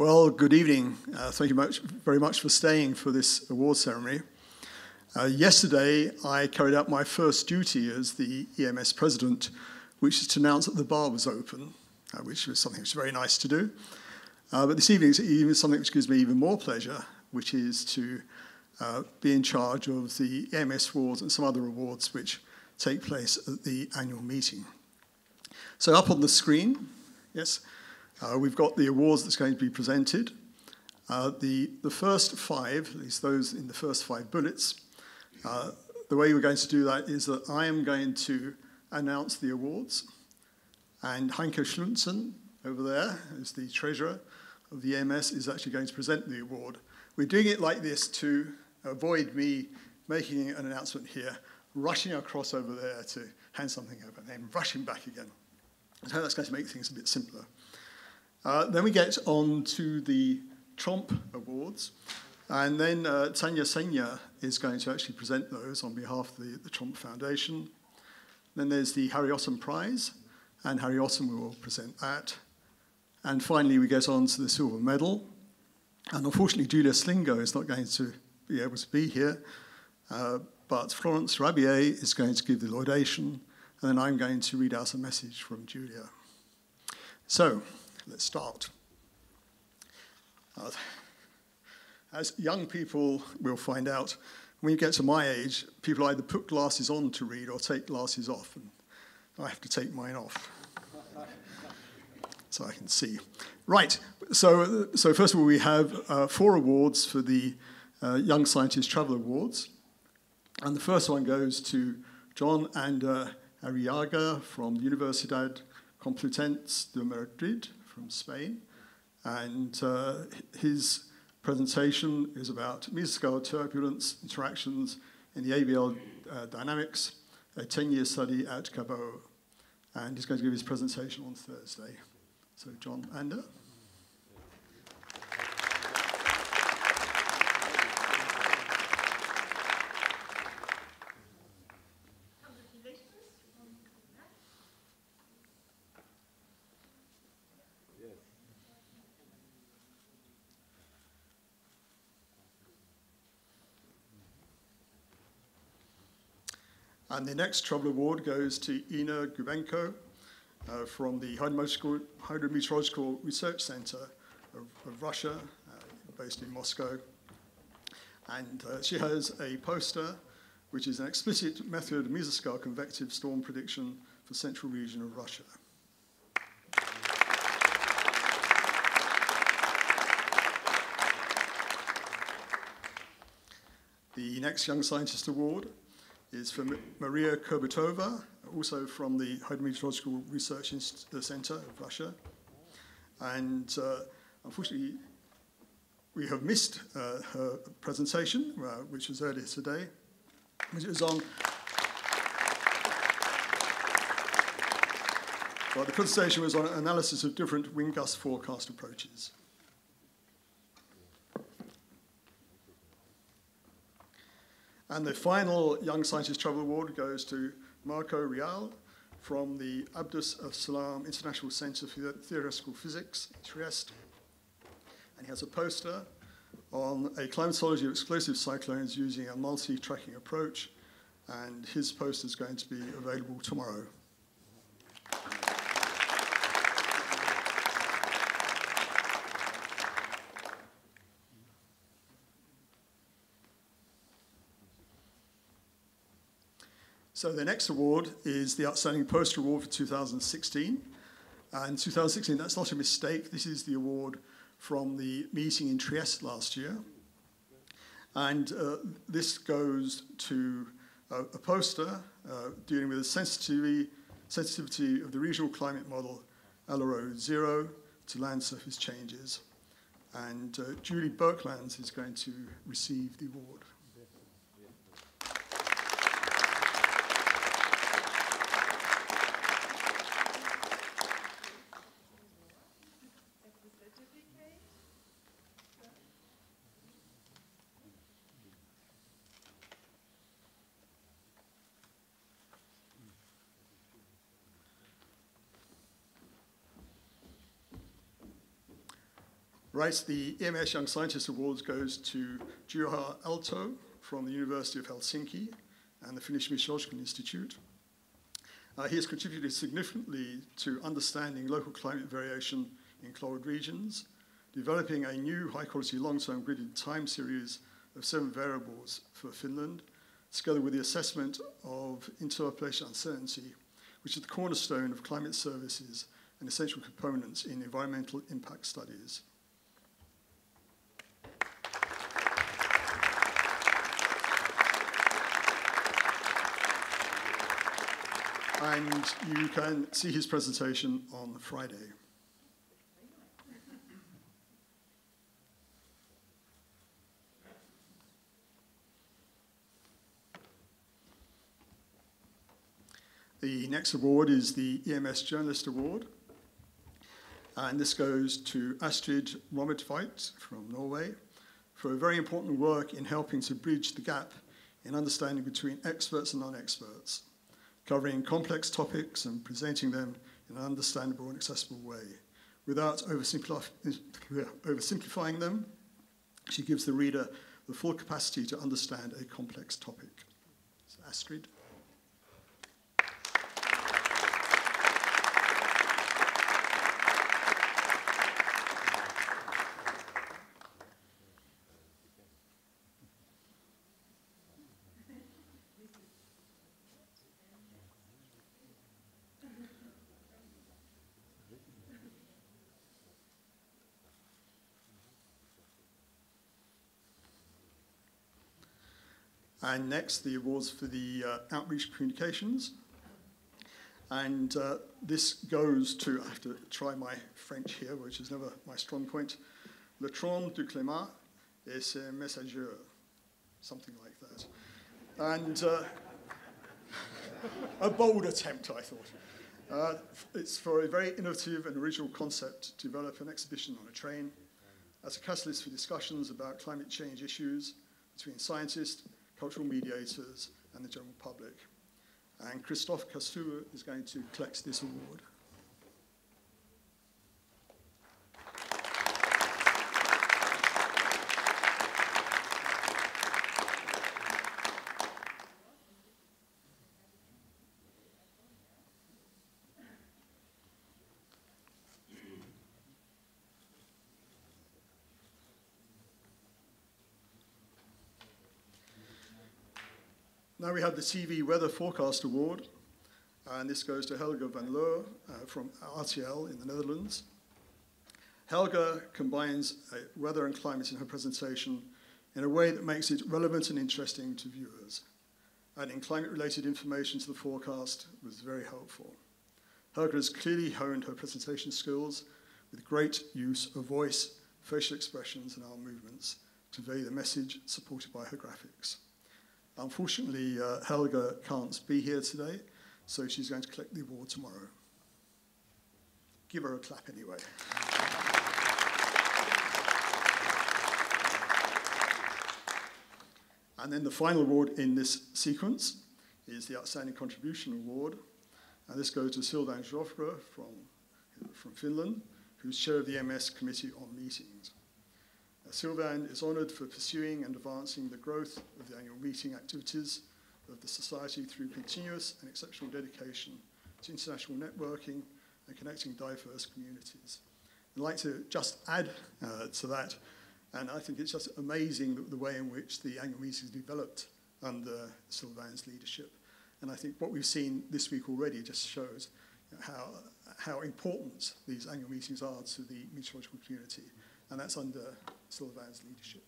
Well, good evening. Uh, thank you much, very much for staying for this award ceremony. Uh, yesterday, I carried out my first duty as the EMS president, which is to announce that the bar was open, uh, which was something which was very nice to do. Uh, but this evening is even something which gives me even more pleasure, which is to uh, be in charge of the EMS awards and some other awards which take place at the annual meeting. So up on the screen, yes, uh, we've got the awards that's going to be presented. Uh, the, the first five, at least those in the first five bullets, uh, the way we're going to do that is that I am going to announce the awards, and Heinke Schlunzen over there, is the treasurer of the EMS, is actually going to present the award. We're doing it like this to avoid me making an announcement here, rushing across over there to hand something over, and then rushing back again. So that's going to make things a bit simpler. Uh, then we get on to the Tromp Awards. And then uh, Tanya Senya is going to actually present those on behalf of the, the Tromp Foundation. Then there's the Harry Otten Prize, and Harry Otten will present that. And finally, we get on to the silver medal. And unfortunately, Julia Slingo is not going to be able to be here, uh, but Florence Rabier is going to give the laudation, and then I'm going to read out a message from Julia. So, let's start. Uh, as young people will find out, when you get to my age, people either put glasses on to read or take glasses off, and I have to take mine off so I can see. Right, so, so first of all, we have uh, four awards for the uh, Young Scientist Travel Awards. And the first one goes to John Ander Arrillaga from the Universidad Complutense de Madrid from Spain. And uh, his presentation is about mesoscale turbulence interactions in the ABL uh, dynamics, a 10-year study at Cabauw. And he's going to give his presentation on Thursday. So John Ander. And the next Travel Award goes to Ina Gubenko uh, from the Hydrometeorological Research Center of, of Russia, uh, based in Moscow. And uh, she has a poster which is an explicit method of mesoscale convective storm prediction for central region of Russia. The next Young Scientist Award is for Maria Kurbatova, also from the Hydrometeorological Research Center of Russia. And uh, unfortunately, we have missed uh, her presentation, uh, which was earlier today, which was on. Well, the presentation was on analysis of different wind gust forecast approaches. And the final Young Scientist Travel Award goes to Marco Reale from the Abdus Salam International Center for Theoretical Physics, in Trieste. And he has a poster on a climatology of explosive cyclones using a multi-tracking approach. And his poster is going to be available tomorrow. So the next award is the Outstanding Poster Award for 2016. And 2016, that's not a mistake. This is the award from the meeting in Trieste last year. And uh, this goes to a, a poster uh, dealing with the sensitivity, sensitivity of the regional climate model ALARO 0 to land surface changes. And uh, Julie Berckmans is going to receive the award. Right, the EMS Young Scientist Awards goes to Juha Aalto from the University of Helsinki and the Finnish Meteorological Institute. Uh, he has contributed significantly to understanding local climate variation in cloud regions, developing a new high-quality long-term gridded time series of seven variables for Finland, together with the assessment of interpolation uncertainty, which is the cornerstone of climate services and essential components in environmental impact studies. And you can see his presentation on Friday. The next award is the EMS Journalist Award. And this goes to Astrid Rommetveit from Norway for a very important work in helping to bridge the gap in understanding between experts and non-experts covering complex topics and presenting them in an understandable and accessible way. Without oversimplifying them, she gives the reader the full capacity to understand a complex topic. So Astrid. And next, the awards for the uh, outreach communications. And uh, this goes to, I have to try my French here, which is never my strong point. Le trône du climat et ses messagers, something like that. And uh, a bold attempt, I thought. Uh, it's for a very innovative and original concept to develop an exhibition on a train as a catalyst for discussions about climate change issues between scientists, cultural mediators, and the general public. And Christophe Cassou is going to collect this award. Now we have the TV Weather Forecast Award, and this goes to Helga van Leur uh, from RTL in the Netherlands. Helga combines uh, weather and climate in her presentation in a way that makes it relevant and interesting to viewers. Adding climate-related information to the forecast was very helpful. Helga has clearly honed her presentation skills with great use of voice, facial expressions, and arm movements to convey the message supported by her graphics. Unfortunately, uh, Helga can't be here today, so she's going to collect the award tomorrow. Give her a clap anyway. And then the final award in this sequence is the Outstanding Contribution Award. And this goes to Sylvain Joffre from, from Finland, who's chair of the EMS Committee on Meetings. Sylvain is honoured for pursuing and advancing the growth of the annual meeting activities of the Society through continuous and exceptional dedication to international networking and connecting diverse communities. I'd like to just add uh, to that, and I think it's just amazing the, the way in which the annual meetings developed under Sylvain's leadership. And I think what we've seen this week already just shows how, how important these annual meetings are to the meteorological community, and that's under Sylvain's leadership.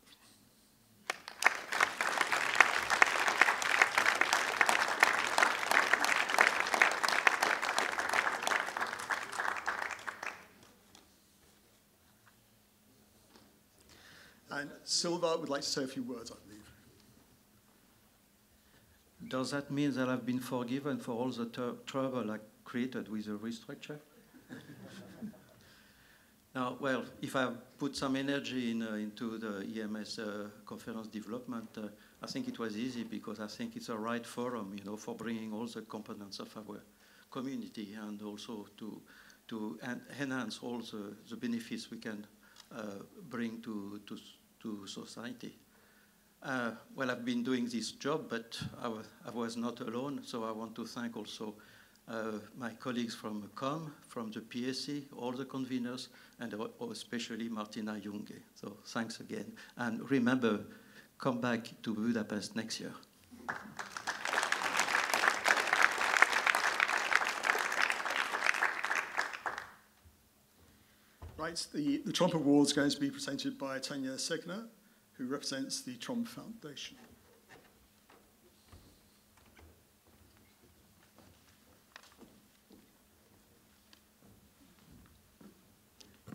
And Sylvain would like to say a few words, I believe. Does that mean that I've been forgiven for all the trouble I created with the restructure? Now, well, if I put some energy in, uh, into the EMS uh, conference development, uh, I think it was easy because I think it's a right forum, you know, for bringing all the components of our community and also to to en enhance all the, the benefits we can bring to, to, to society. Uh, well, I've been doing this job, but I, was not alone, so I want to thank also uh, my colleagues from COM, from the PSC, all the conveners, and especially Martina Junge. So thanks again. And remember, come back to Budapest next year. Right, the, the Tromp Award is going to be presented by Tanya Cegnar, who represents the Tromp Foundation.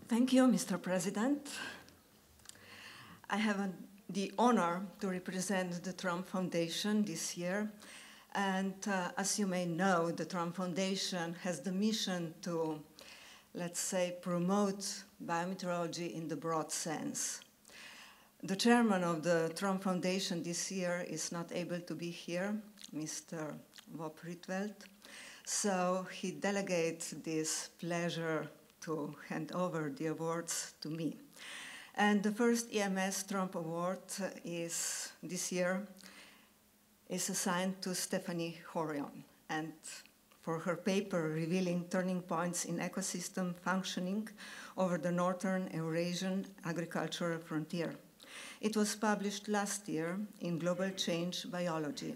Thank you, Mr. President. I have the honor to represent the Tromp Foundation this year. And uh, as you may know, the Tromp Foundation has the mission to, let's say, promote biometeorology in the broad sense. The chairman of the Tromp Foundation this year is not able to be here, Mr. Wop Rietveld. So he delegates this pleasure to hand over the awards to me. And the first EMS Tromp Award is this year is assigned to Stephanie Horion and for her paper revealing turning points in ecosystem functioning over the northern Eurasian agricultural frontier. It was published last year in Global Change Biology.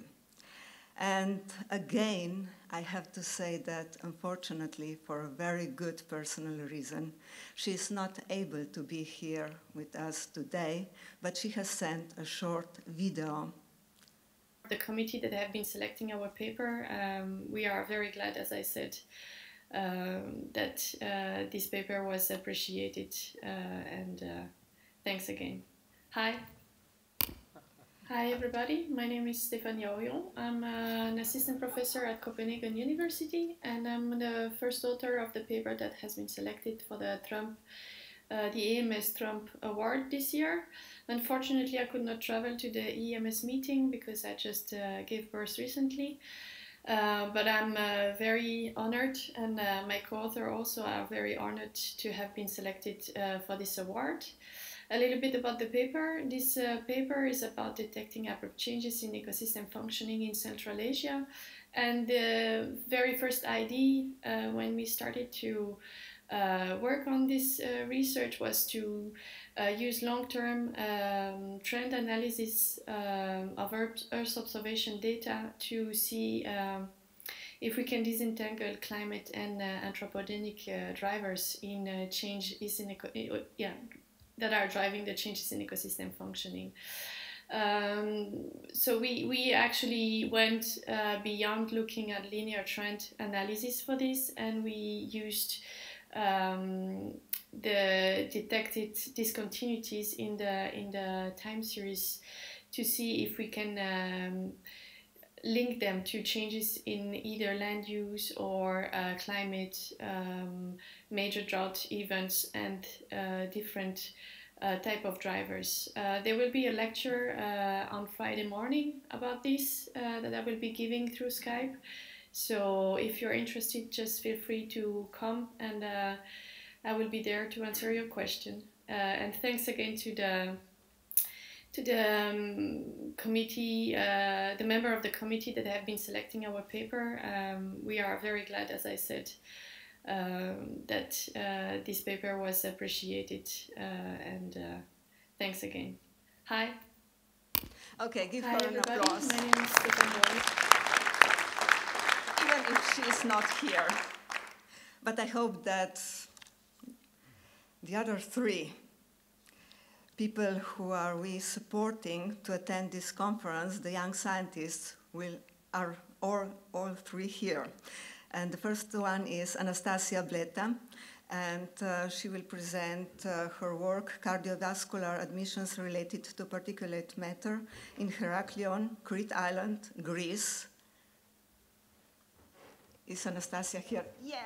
And again, I have to say that unfortunately, for a very good personal reason, she is not able to be here with us today, but she has sent a short video. The committee that have been selecting our paper, um, we are very glad, as I said, um, that uh, this paper was appreciated, uh, and uh, thanks again. Hi. Hi everybody, my name is Stéphanie Horion. I'm uh, an assistant professor at Copenhagen University and I'm the first author of the paper that has been selected for the Tromp, uh, the EMS Tromp Award this year. Unfortunately, I could not travel to the EMS meeting because I just uh, gave birth recently. Uh, but I'm uh, very honored, and uh, my co-author also are very honored to have been selected for this award. A little bit about the paper. This uh, paper is about detecting abrupt changes in ecosystem functioning in Central Asia. And the very first idea uh, when we started to uh, work on this uh, research was to uh, use long-term um, trend analysis um, of Earth, observation data to see um, if we can disentangle climate and uh, anthropogenic drivers in change is in yeah that are driving the changes in ecosystem functioning. Um, so we, we actually went uh, beyond looking at linear trend analysis for this and we used um, the detected discontinuities in the in the time series to see if we can um, link them to changes in either land use or uh, climate, um, major drought events, and uh, different uh, type of drivers. Uh, there will be a lecture uh, on Friday morning about this uh, that I will be giving through Skype. So if you're interested, just feel free to come and I will be there to answer your question. and thanks again to the to the um, committee, uh, the member of the committee that have been selecting our paper. Um, we are very glad, as I said, um, that uh, this paper was appreciated, uh, and uh, thanks again. Hi. Okay, give Hi, her everybody. an applause. My name is Stefan Even if she is not here. But I hope that the other three people who are we supporting to attend this conference, the young scientists, will, are all, all three here. And the first one is Anastasia Bleta, and uh, she will present uh, her work, Cardiovascular Admissions Related to Particulate Matter in Heraklion, Crete Island, Greece. Is Anastasia here? Yeah.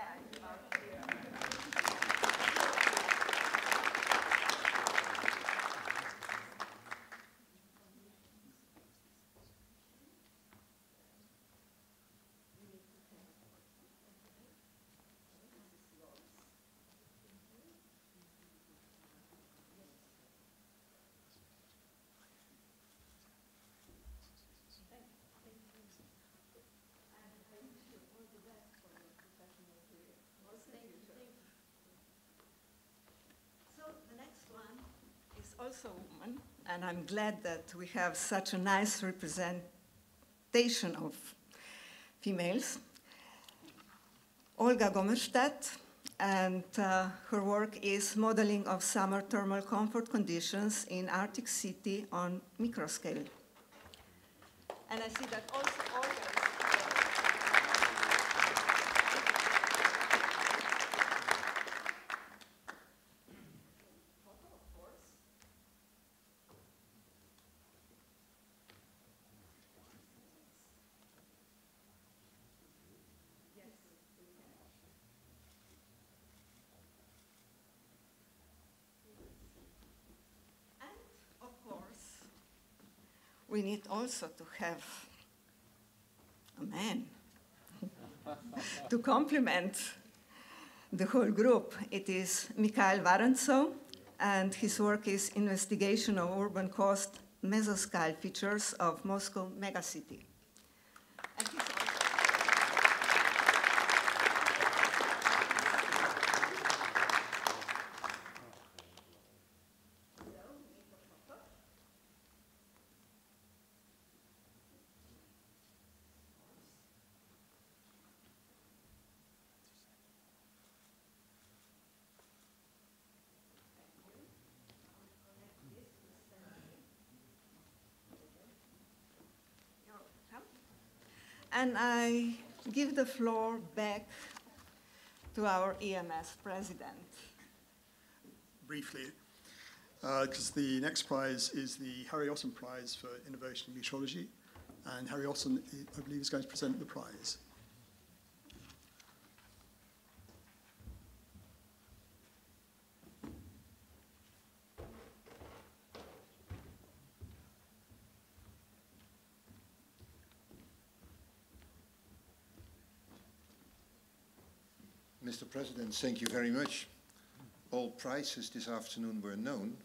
Also a woman, and I'm glad that we have such a nice representation of females. Olga Gomerstadt, and uh, her work is modeling of summer thermal comfort conditions in Arctic City on microscale. And I see that also Olga we need also to have a man to complement the whole group. It is Mikhail Varentsov, and his work is Investigation of Urban Cost Mesoscale Features of Moscow Megacity. And I give the floor back to our EMS president. Briefly, because uh, the next prize is the Harry Otten Prize for Innovation in Meteorology, and Harry Otten, I believe, is going to present the prize. Mr. President, thank you very much. All prizes this afternoon were known,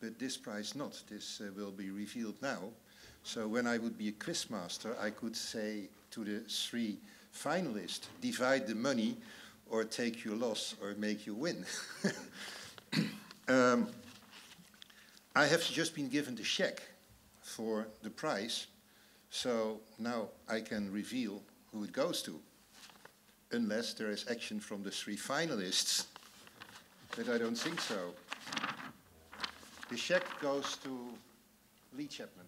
but this prize not. This uh, will be revealed now. So when I would be a quizmaster, I could say to the three finalists, divide the money or take your loss or make you win. um, I have just been given the check for the prize, so now I can reveal who it goes to unless there is action from the three finalists. But I don't think so. The check goes to Lee Chapman.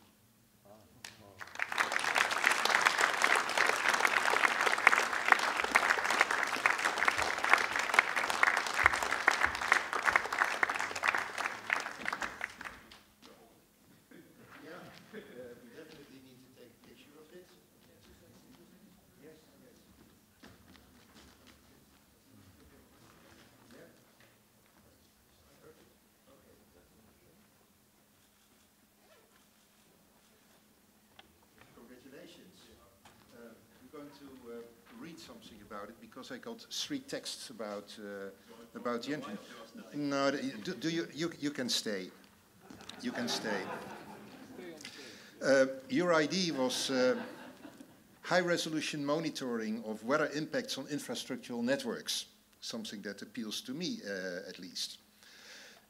Something about it because I got three texts about uh, about the engine. No, do, do, you, you you can stay. You can stay. Uh, your idea was uh, high resolution monitoring of weather impacts on infrastructural networks, something that appeals to me uh, at least.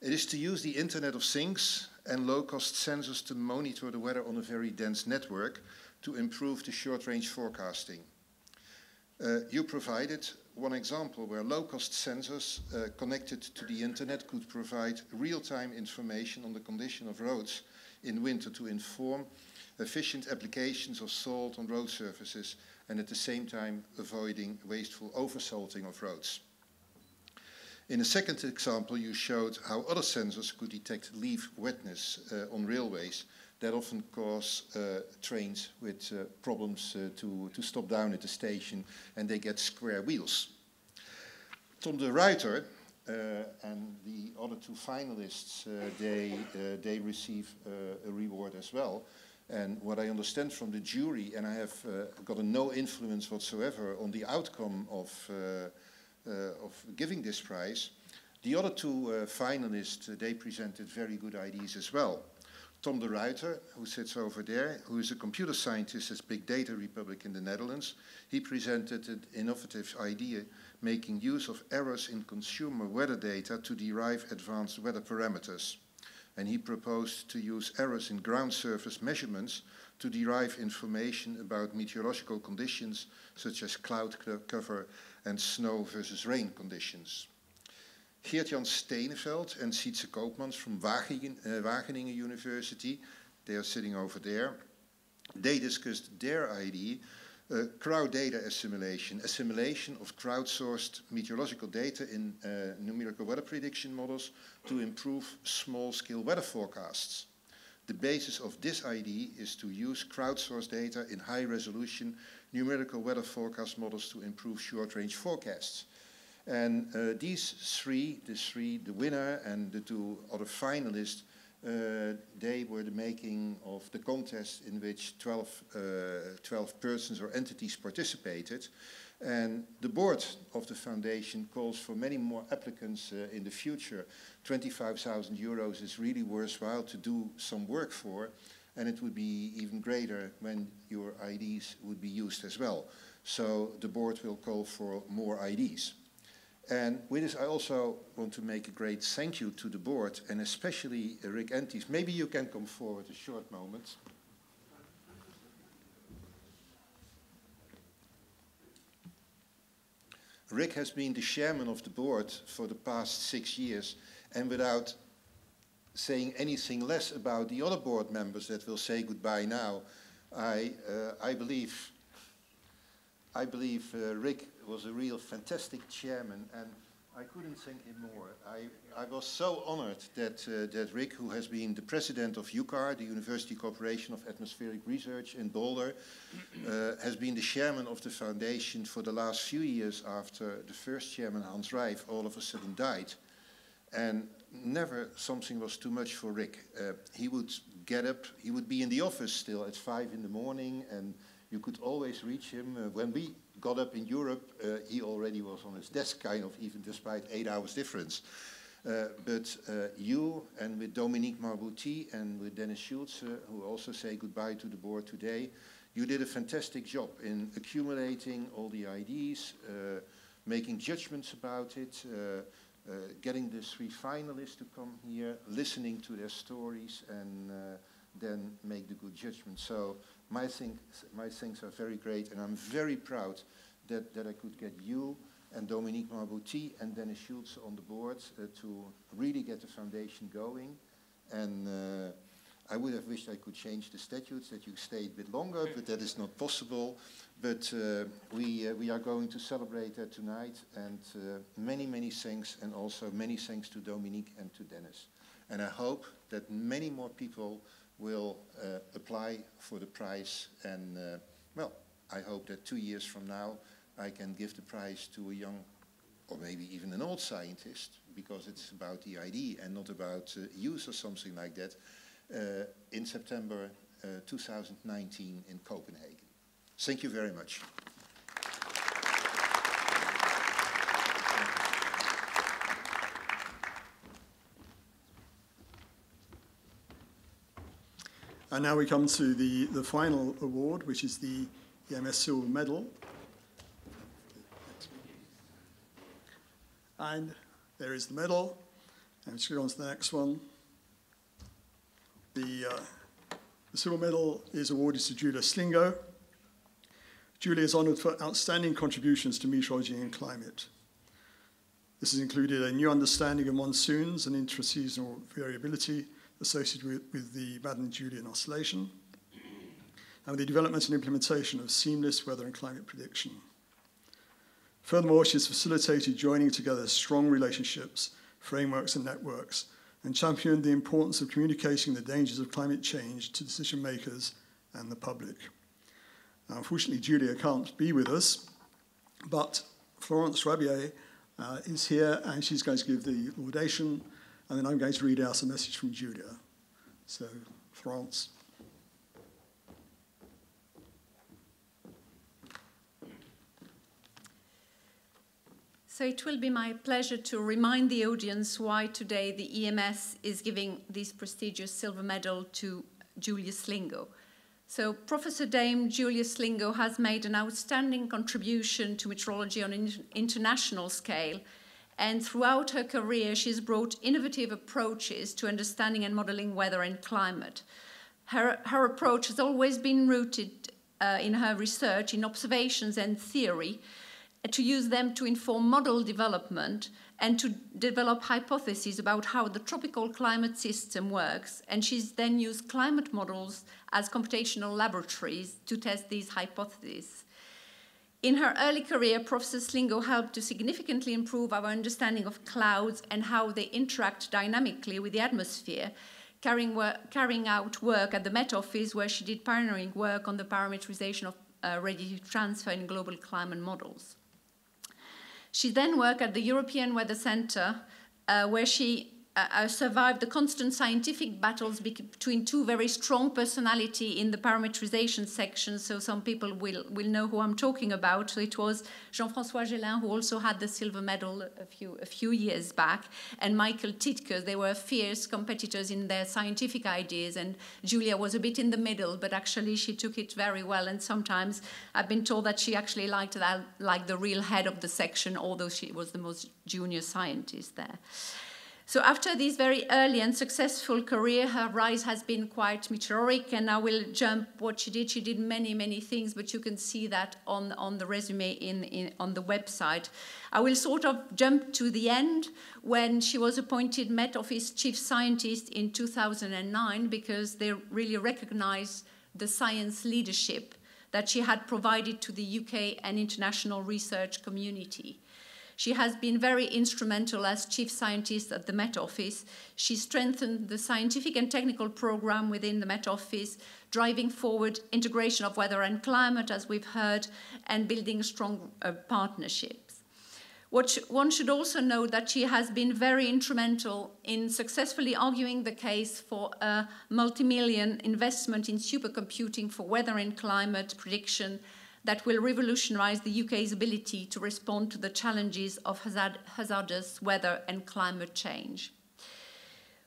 It is to use the Internet of Things and low cost sensors to monitor the weather on a very dense network to improve the short range forecasting. Uh, you provided one example where low-cost sensors uh, connected to the internet could provide real-time information on the condition of roads in winter to inform efficient applications of salt on road surfaces and at the same time avoiding wasteful oversalting of roads. In a second example, you showed how other sensors could detect leaf wetness uh, on railways that often cause uh, trains with uh, problems uh, to, to stop down at the station and they get square wheels. Tom de Ruiter uh, and the other two finalists, uh, they, uh, they receive a reward as well. And what I understand from the jury, and I have got no influence whatsoever on the outcome of, of giving this prize, the other two finalists, they presented very good ideas as well. Tom de Ruiter, who sits over there, who is a computer scientist at Big Data Republic in the Netherlands, he presented an innovative idea making use of errors in consumer weather data to derive advanced weather parameters. and he proposed to use errors in ground surface measurements to derive information about meteorological conditions such as cloud cover and snow versus rain conditions. Geert-Jan Steeneveld and Sietse Koopmans from Wageningen, uh, Wageningen University, they are sitting over there, they discussed their idea, uh, crowd data assimilation, assimilation of crowdsourced meteorological data in uh, numerical weather prediction models to improve small-scale weather forecasts. The basis of this idea is to use crowdsourced data in high-resolution numerical weather forecast models to improve short-range forecasts. And uh, these three, the three, the winner and the two other finalists, uh, they were the making of the contest in which 12, uh, 12 persons or entities participated. And the board of the foundation calls for many more applicants uh, in the future. 25,000 euros is really worthwhile to do some work for, and it would be even greater when your IDs would be used as well. So the board will call for more IDs. And with this, I also want to make a great thank you to the board and especially Rick Anthes. Maybe you can come forward a short moment. Rick has been the chairman of the board for the past six years, and without saying anything less about the other board members that will say goodbye now, I, uh, I believe, I believe uh, Rick was a real fantastic chairman, and I couldn't thank him more. I, I was so honored that, uh, that Rick, who has been the president of UCAR, the University Corporation of Atmospheric Research in Boulder, uh, has been the chairman of the foundation for the last few years after the first chairman, Hans Reif, all of a sudden died. And never something was too much for Rick. Uh, he would get up, he would be in the office still at five in the morning, and you could always reach him. Uh, when we got up in Europe, uh, he already was on his desk, kind of, even despite eight hours difference. Uh, but uh, you and with Dominique Marbouty and with Dennis Schultz, who also say goodbye to the board today, you did a fantastic job in accumulating all the ideas, uh, making judgments about it, uh, uh, getting the three finalists to come here, listening to their stories, and then make the good judgment. So my, thing, my things are very great, and I'm very proud that, that I could get you and Dominique Marbouty and Dennis Schultz on the board uh, to really get the foundation going. And uh, I would have wished I could change the statutes, that you stay a bit longer, but that is not possible. But uh, we, uh, we are going to celebrate that tonight, and uh, many, many thanks, and also many thanks to Dominique and to Dennis. And I hope that many more people will uh, apply for the prize. And uh, well, I hope that two years from now, I can give the prize to a young or maybe even an old scientist because it's about the ID and not about uh, use or something like that uh, in September uh, 2019 in Copenhagen. Thank you very much. And now we come to the, the final award, which is the EMS Silver Medal. And there is the medal. And let's go on to the next one. The, uh, the silver medal is awarded to Julia Slingo. Julia is honoured for outstanding contributions to meteorology and climate. This has included a new understanding of monsoons and intraseasonal variability, associated with, with the Madden-Julian oscillation, and the development and implementation of seamless weather and climate prediction. Furthermore, she has facilitated joining together strong relationships, frameworks, and networks, and championed the importance of communicating the dangers of climate change to decision makers and the public. Now, unfortunately, Julia can't be with us, but Florence Rabier uh, is here and she's going to give the laudation and then I'm going to read out a message from Julia. So, France. So it will be my pleasure to remind the audience why today the EMS is giving this prestigious silver medal to Julia Slingo. So Professor Dame Julia Slingo has made an outstanding contribution to metrology on an international scale And throughout her career, she's brought innovative approaches to understanding and modeling weather and climate. Her, her approach has always been rooted uh, in her research in observations and theory to use them to inform model development and to develop hypotheses about how the tropical climate system works. And she's then used climate models as computational laboratories to test these hypotheses. In her early career, Professor Slingo helped to significantly improve our understanding of clouds and how they interact dynamically with the atmosphere, carrying, work, carrying out work at the Met Office, where she did pioneering work on the parameterization of uh, radiative transfer in global climate models. She then worked at the European Weather Centre, uh, where she uh, uh, survived the constant scientific battles between two very strong personality in the parameterization section. So some people will, will know who I'm talking about. So it was Jean-François Geleyn, who also had the silver medal a few, a few years back, and Michael Tiedtke. They were fierce competitors in their scientific ideas, and Julia was a bit in the middle, but actually she took it very well. And sometimes I've been told that she actually liked that, like the real head of the section, although she was the most junior scientist there. So after this very early and successful career, her rise has been quite meteoric, and I will jump what she did. She did many, many things, but you can see that on, on the resume in, in, on the website. I will sort of jump to the end when she was appointed Met Office Chief Scientist in 2009 because they really recognized the science leadership that she had provided to the UK and international research community. She has been very instrumental as chief scientist at the Met Office. She strengthened the scientific and technical program within the Met Office, driving forward integration of weather and climate, as we've heard, and building strong uh, partnerships. What one should also note that she has been very instrumental in successfully arguing the case for a multi-million investment in supercomputing for weather and climate prediction that will revolutionize the UK's ability to respond to the challenges of hazard, hazardous weather and climate change.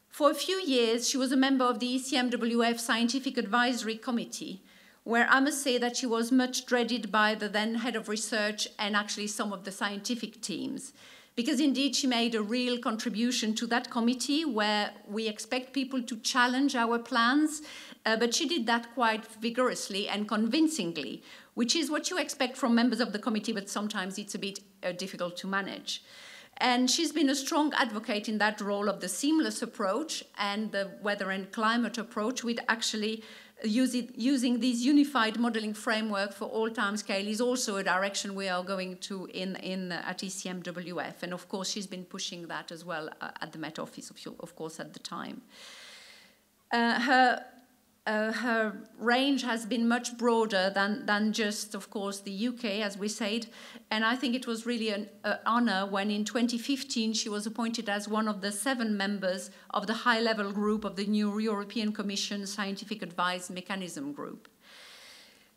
For a few years, she was a member of the ECMWF Scientific Advisory Committee, where I must say that she was much dreaded by the then head of research and actually some of the scientific teams. Because indeed, she made a real contribution to that committee where we expect people to challenge our plans, uh, but she did that quite vigorously and convincingly, which is what you expect from members of the committee, but sometimes it's a bit uh, difficult to manage. And she's been a strong advocate in that role of the seamless approach and the weather and climate approach, with actually using, using this unified modeling framework for all time scale is also a direction we are going to in, in uh, at ECMWF. And of course, she's been pushing that as well uh, at the Met Office, of, of course, at the time. Uh, her uh, her range has been much broader than, than just, of course, the UK, as we said. And I think it was really an uh, honor when in 2015 she was appointed as one of the seven members of the high level group of the new European Commission Scientific Advice Mechanism Group.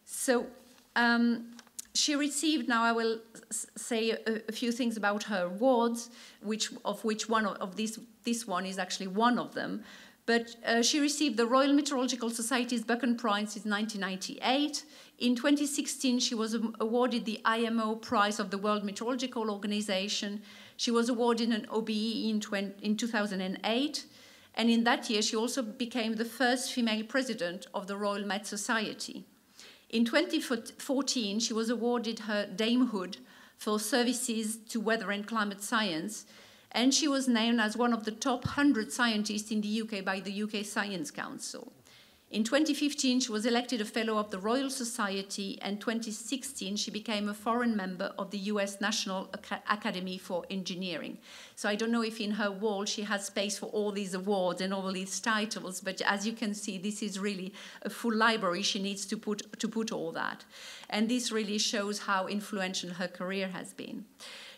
So um, she received, now I will say a, a, few things about her awards, which, of which one of, of these, this one is actually one of them. But uh, she received the Royal Meteorological Society's Buchan Prize in 1998. In 2016, she was awarded the IMO Prize of the World Meteorological Organization. She was awarded an OBE in, 20, in 2008. And in that year, she also became the first female president of the Royal Met Society. In 2014, she was awarded her damehood for services to weather and climate science and she was named as one of the top 100 scientists in the UK by the UK Science Council. In 2015, she was elected a Fellow of the Royal Society, and 2016, she became a foreign member of the US National Academy for Engineering. So I don't know if in her wall she has space for all these awards and all these titles, but as you can see, this is really a full library. She needs to put, to put all that. And this really shows how influential her career has been.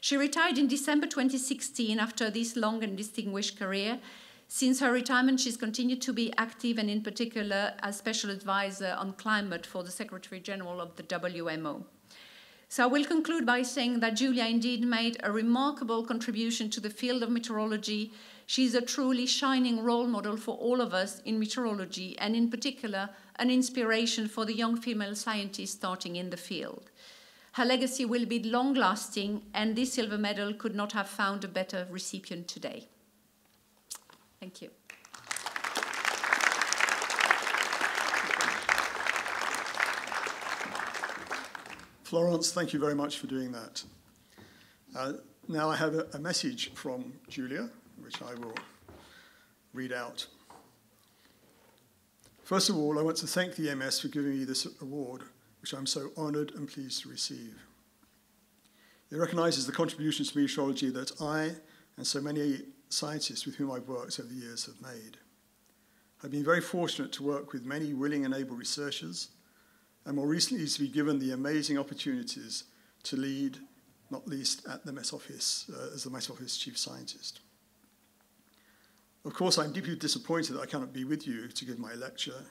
She retired in December 2016 after this long and distinguished career. Since her retirement, she's continued to be active and, in particular, as special advisor on climate for the Secretary General of the WMO. So I will conclude by saying that Julia indeed made a remarkable contribution to the field of meteorology. She's a truly shining role model for all of us in meteorology, and in particular, an inspiration for the young female scientists starting in the field. Her legacy will be long lasting, and this silver medal could not have found a better recipient today. Thank you. Florence, thank you very much for doing that. Uh, now I have a, a message from Julia, which I will read out. First of all, I want to thank the EMS for giving me this award, which I'm so honoured and pleased to receive. It recognises the contributions to meteorology that I and so many scientists with whom I've worked over the years have made. I've been very fortunate to work with many willing and able researchers, and more recently to be given the amazing opportunities to lead, not least at the Met Office, uh, as the Met Office Chief Scientist. Of course, I'm deeply disappointed that I cannot be with you to give my lecture,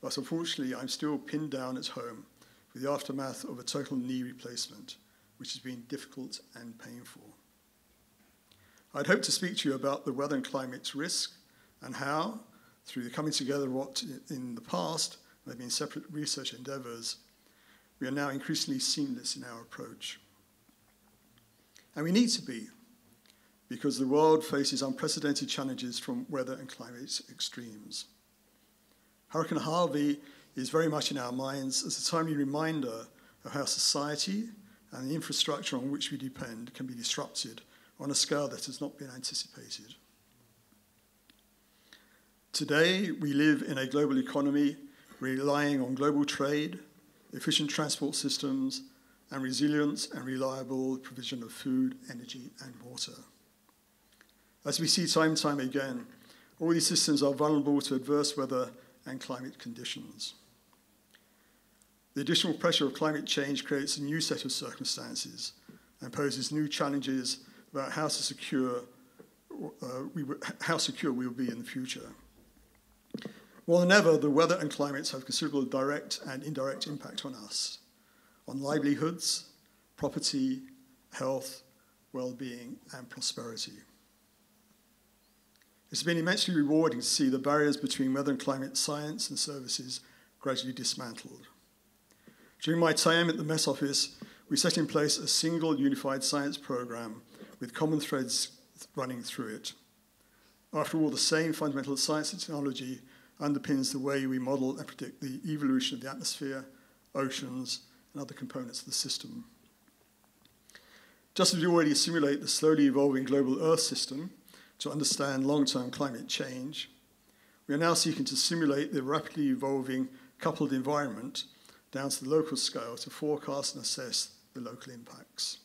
but unfortunately, I'm still pinned down at home with the aftermath of a total knee replacement, which has been difficult and painful. I'd hoped to speak to you about the weather and climate risk and how, through the coming together of what in the past have been separate research endeavours, we are now increasingly seamless in our approach. And we need to be, because the world faces unprecedented challenges from weather and climate extremes. Hurricane Harvey is very much in our minds as a timely reminder of how society and the infrastructure on which we depend can be disrupted on a scale that has not been anticipated. Today, we live in a global economy relying on global trade, efficient transport systems, and resilient and reliable provision of food, energy, and water. As we see time and time again, all these systems are vulnerable to adverse weather and climate conditions. The additional pressure of climate change creates a new set of circumstances and poses new challenges about how, secure, uh, we, how secure we will be in the future. More than ever, the weather and climates have considerable direct and indirect impact on us, on livelihoods, property, health, well-being, and prosperity. It's been immensely rewarding to see the barriers between weather and climate science and services gradually dismantled. During my time at the Met Office, we set in place a single unified science program with common threads running through it. After all, the same fundamental science and technology underpins the way we model and predict the evolution of the atmosphere, oceans, and other components of the system. Just as we already simulate the slowly evolving global Earth system to understand long-term climate change, we are now seeking to simulate the rapidly evolving coupled environment down to the local scale to forecast and assess the local impacts.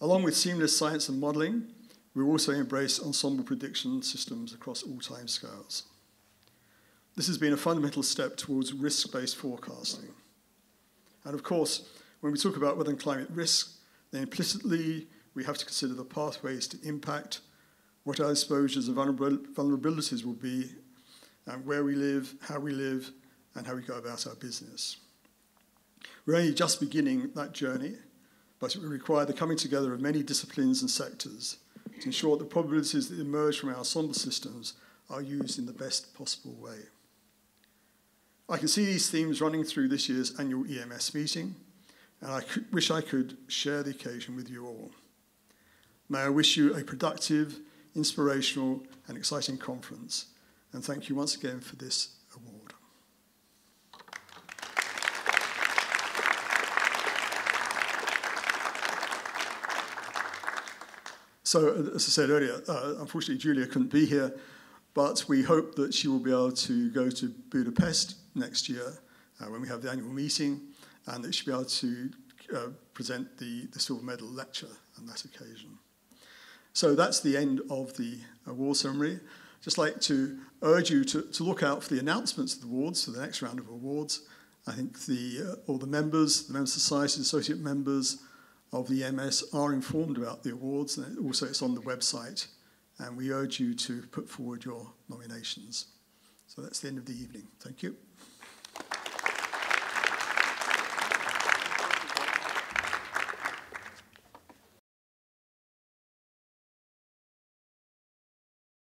Along with seamless science and modelling, we also embrace ensemble prediction systems across all time scales. This has been a fundamental step towards risk-based forecasting. And of course, when we talk about weather and climate risk, then implicitly we have to consider the pathways to impact, what our exposures and vulnerabilities will be, and where we live, how we live, and how we go about our business. We're only just beginning that journey, but it will require the coming together of many disciplines and sectors to ensure that the probabilities that emerge from our ensemble systems are used in the best possible way. I can see these themes running through this year's annual EMS meeting, and I wish I could share the occasion with you all. May I wish you a productive, inspirational, and exciting conference, and thank you once again for this So, as I said earlier, uh, unfortunately, Julia couldn't be here, but we hope that she will be able to go to Budapest next year uh, when we have the annual meeting, and that she'll be able to uh, present the, the silver medal lecture on that occasion. So that's the end of the award ceremony. Just like to urge you to, to look out for the announcements of the awards for the next round of awards. I think the, uh, all the members, the member societies, associate members, of the EMS are informed about the awards, and also it's on the website. And we urge you to put forward your nominations. So that's the end of the evening. Thank you.